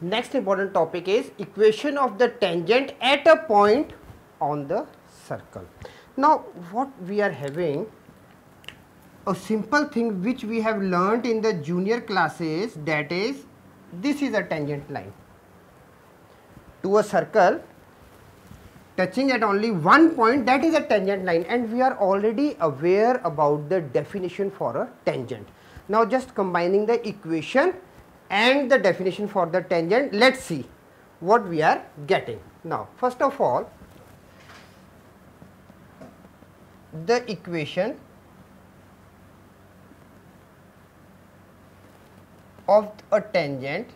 next important topic is equation of the tangent at a point on the circle. Now, what we are having a simple thing which we have learnt in the junior classes that is this is a tangent line to a circle touching at only one point that is a tangent line and we are already aware about the definition for a tangent. Now, just combining the equation and the definition for the tangent let us see what we are getting. Now, first of all the equation of a tangent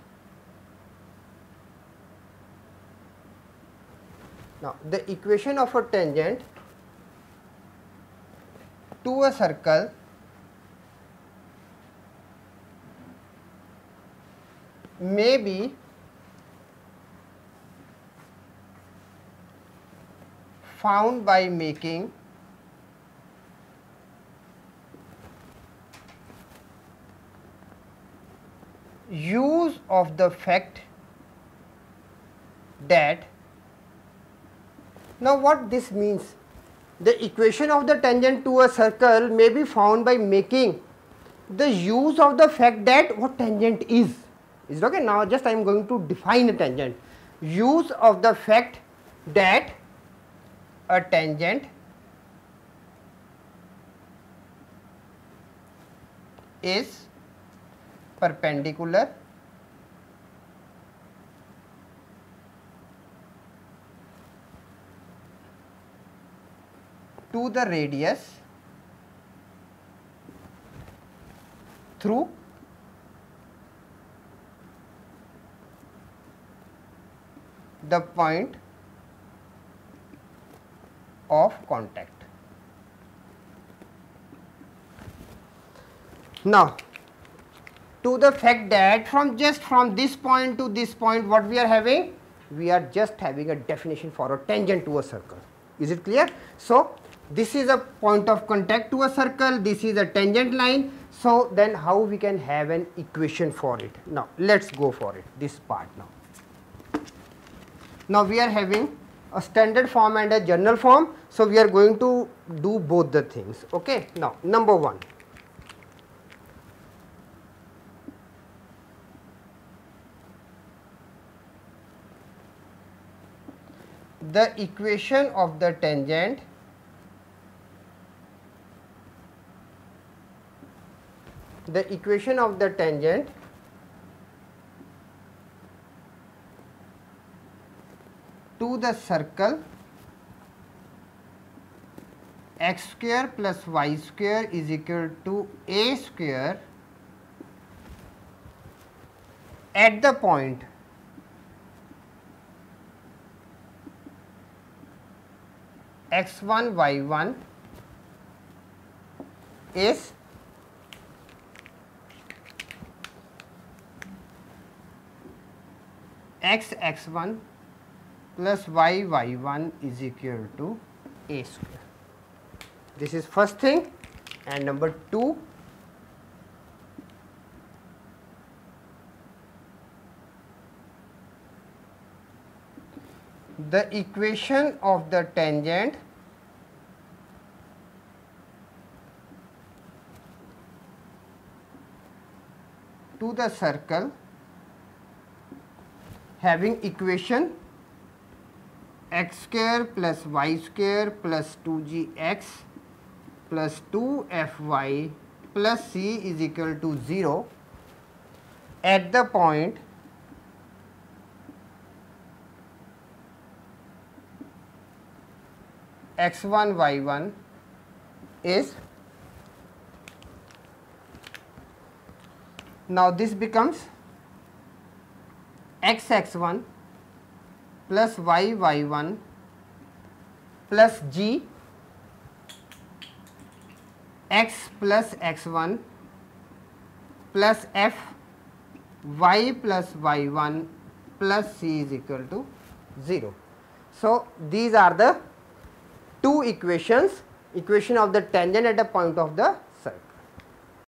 now the equation of a tangent to a circle may be found by making use of the fact that now what this means? The equation of the tangent to a circle may be found by making the use of the fact that what tangent is is okay? Now just I am going to define a tangent. Use of the fact that a tangent is perpendicular to the radius through the point of contact. Now, to the fact that from just from this point to this point what we are having? We are just having a definition for a tangent to a circle. Is it clear? So, this is a point of contact to a circle, this is a tangent line. So, then how we can have an equation for it? Now, let us go for it, this part now. Now, we are having a standard form and a general form. So, we are going to do both the things. Okay. Now, number 1. The equation of the tangent the equation of the tangent to the circle x square plus y square is equal to a square at the point x 1 y 1 is x x 1 plus y y 1 is equal to a square. This is first thing and number 2 the equation of the tangent to the circle having equation x square plus y square plus 2gx plus 2fy plus c is equal to 0 at the point x1 y1 is now this becomes x x1 plus y y1 plus g x plus x1 plus f y plus y1 plus c is equal to 0. So, these are the two equations equation of the tangent at a point of the